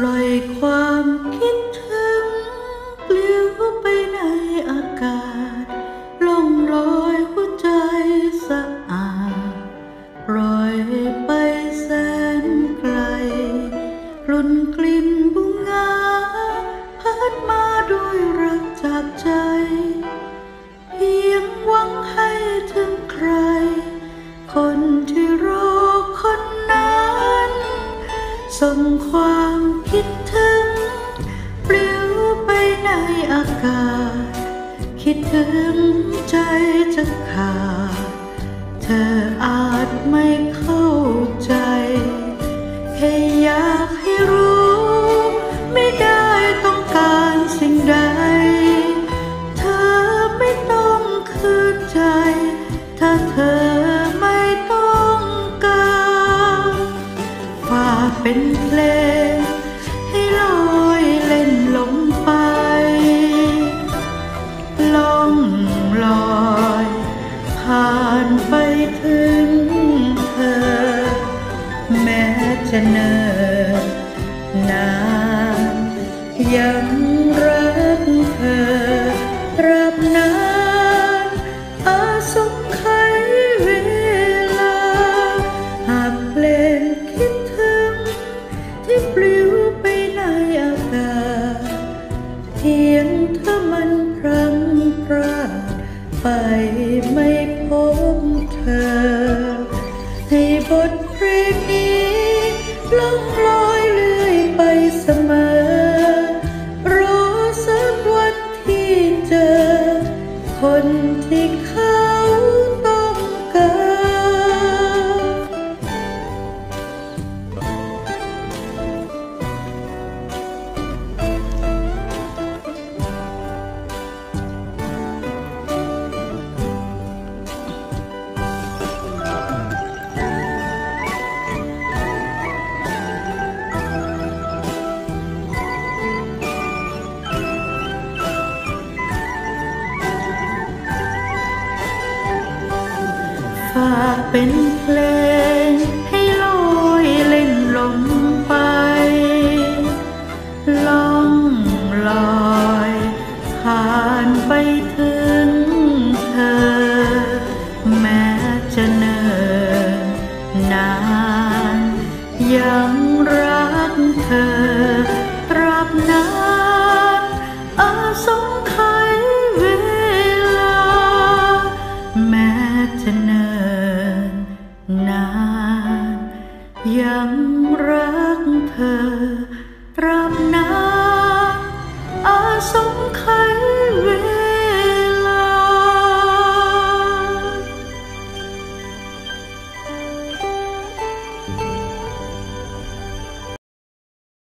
ปล่อยความคิดถึงปลิวไปในอากาศล่องลอยหัวใจสะอาดปล่อยไปแสนไกลกลุ่นกลิ่นบุงงาพัดมาด้วยรักจากใจ เพียงหวังให้ถึงใคร คน ส่งความคิดถึงปลิวไปในอากาศ คิดถึงใจจะขาดเธออาจไม่เข้าใจ แค่อยากให้รู้ ไม่ได้ต้องการสิ่งใด เธอไม่ต้องคืนใจ ถ้าเธอ เป็น ไปไม่พบเธอ ให้บทเพลงนี้ล่องลอยเลื่อยไปเสมอ รอสักวันที่เจอ คนที่เขาากเป็นเพลง ให้ลอยเล่นลมไป ล่องลอยผ่านไปถึงเธอ แม้จะเนิ่นนานยัง นานยังรักเธอ